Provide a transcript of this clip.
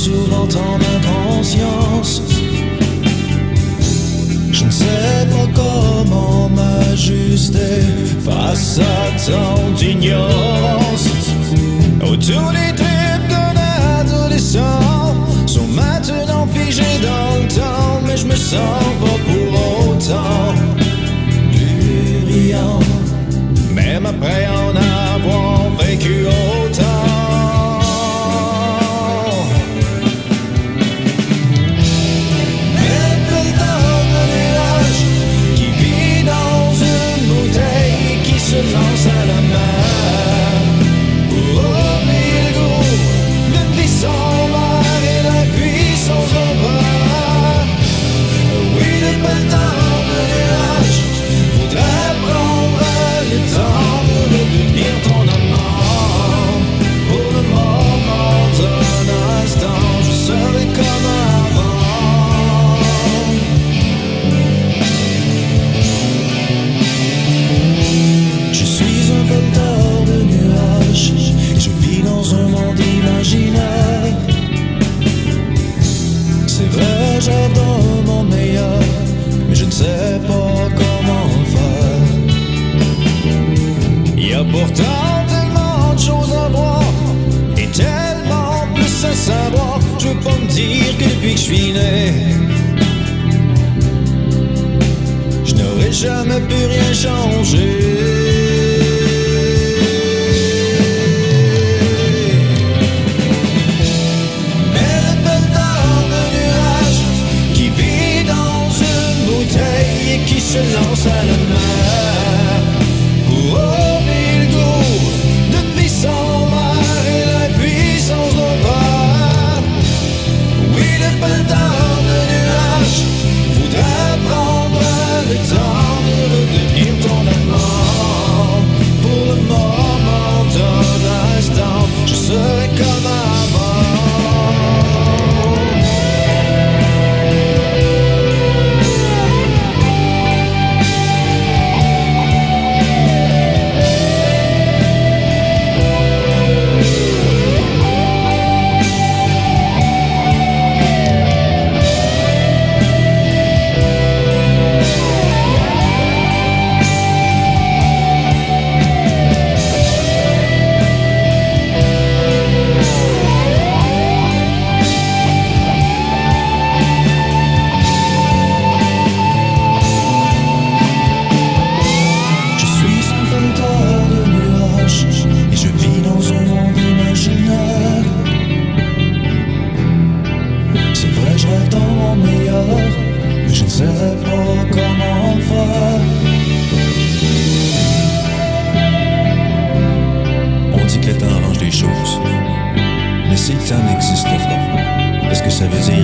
souvent en inconscience. Je ne sais pas comment m'ajuster face à tant d'ignorance. Autour des tripes d'un adolescent sont maintenant figés dans le temps, mais je me sens pas pour autant. Brillant, même après en sais pas comment faire. Il y a pourtant tellement de choses à voir et tellement plus à savoir. Je veux pas me dire que depuis que je suis né, je n'aurais jamais pu rien changer. Mais si ça n'existe pas, est-ce que ça veut dire